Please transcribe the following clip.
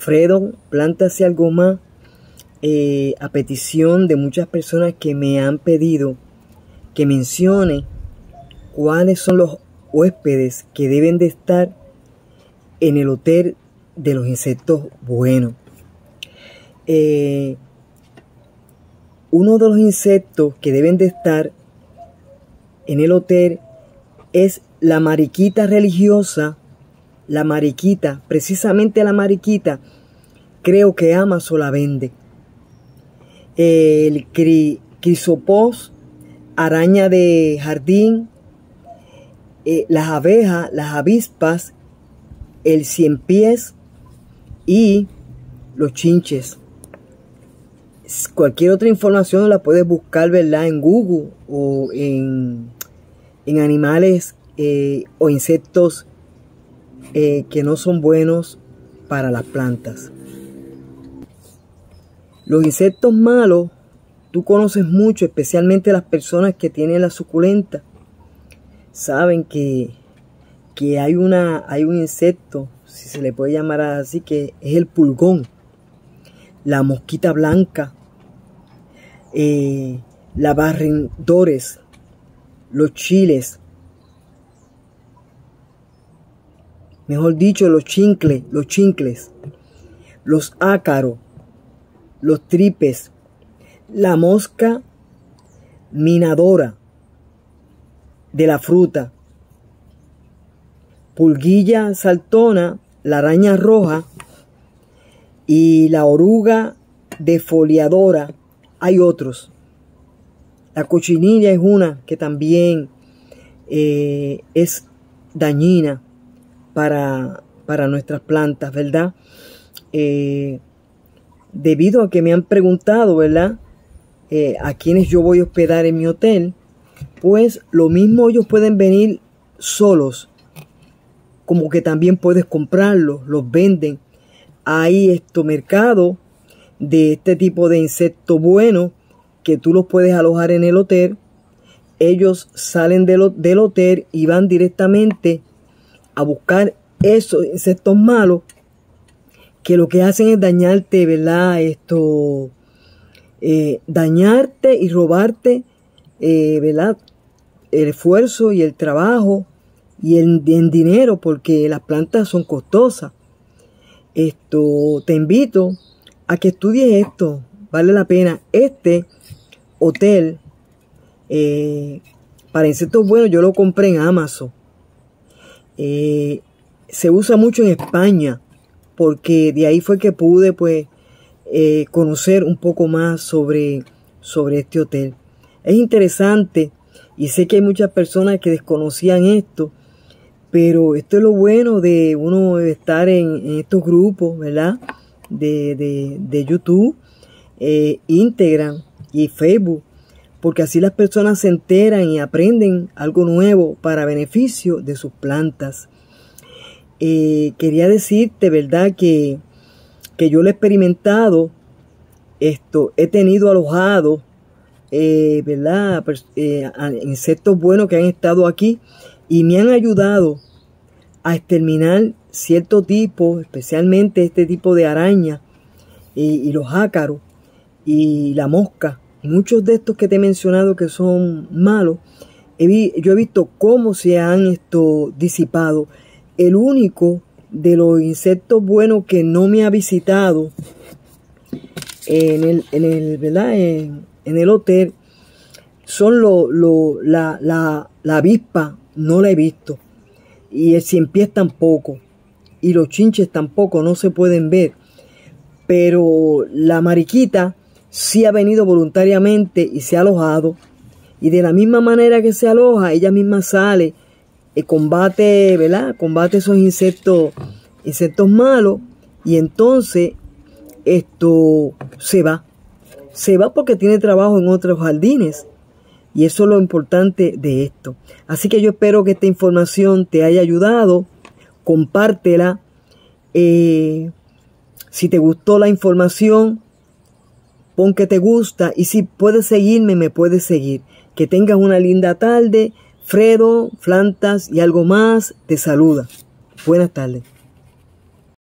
Fredo, plántase algo más eh, a petición de muchas personas que me han pedido que mencione cuáles son los huéspedes que deben de estar en el hotel de los insectos buenos. Eh, uno de los insectos que deben de estar en el hotel es la mariquita religiosa, la mariquita, precisamente la mariquita, creo que Amazon la vende. El crisopos, araña de jardín, eh, las abejas, las avispas, el cien pies y los chinches. Cualquier otra información la puedes buscar, ¿verdad? En Google o en, en animales eh, o insectos eh, que no son buenos para las plantas. Los insectos malos, tú conoces mucho, especialmente las personas que tienen la suculenta, saben que, que hay, una, hay un insecto, si se le puede llamar así, que es el pulgón, la mosquita blanca, eh, la barrendores, los chiles, mejor dicho, los chincles, los chincles, los ácaros, los tripes, la mosca minadora de la fruta, pulguilla saltona, la araña roja y la oruga defoliadora. Hay otros. La cochinilla es una que también eh, es dañina para, para nuestras plantas, ¿verdad? Eh, debido a que me han preguntado, ¿verdad? Eh, a quienes yo voy a hospedar en mi hotel, pues lo mismo ellos pueden venir solos, como que también puedes comprarlos, los venden. Hay esto mercado de este tipo de insecto bueno que tú los puedes alojar en el hotel. Ellos salen del hotel y van directamente a buscar esos insectos malos que lo que hacen es dañarte, ¿verdad? Esto, eh, dañarte y robarte, eh, ¿verdad? El esfuerzo y el trabajo y el, dinero porque las plantas son costosas. Esto, te invito a que estudies esto, vale la pena. Este hotel eh, para insectos buenos yo lo compré en Amazon eh, se usa mucho en España, porque de ahí fue que pude pues eh, conocer un poco más sobre, sobre este hotel. Es interesante y sé que hay muchas personas que desconocían esto, pero esto es lo bueno de uno estar en, estos grupos, ¿verdad? De, de, YouTube, eh, Instagram y Facebook, porque así las personas se enteran y aprenden algo nuevo para beneficio de sus plantas. Eh, quería decirte, ¿verdad? Que, que yo lo he experimentado, esto, he tenido alojado, eh, ¿verdad? Eh, insectos buenos que han estado aquí y me han ayudado a exterminar cierto tipo, especialmente este tipo de araña y los ácaros y la mosca muchos de estos que te he mencionado que son malos, yo he visto cómo se han esto disipado. El único de los insectos buenos que no me ha visitado en el, en el, ¿verdad? En, el hotel son lo, lo, la, la, la avispa, no la he visto. Y el cien pies tampoco. Y los chinches tampoco, no se pueden ver. Pero la mariquita si ha venido voluntariamente y se ha alojado. Y de la misma manera que se aloja, ella misma sale y combate, ¿verdad? Combate esos insectos, insectos malos. Y entonces esto se va. Se va porque tiene trabajo en otros jardines. Y eso es lo importante de esto. Así que yo espero que esta información te haya ayudado. Compártela. Eh, si te gustó la información, pon que te gusta y si puedes seguirme, me puedes seguir. Que tengas una linda tarde. Fredo, Plantas y algo más te saluda. Buenas tardes.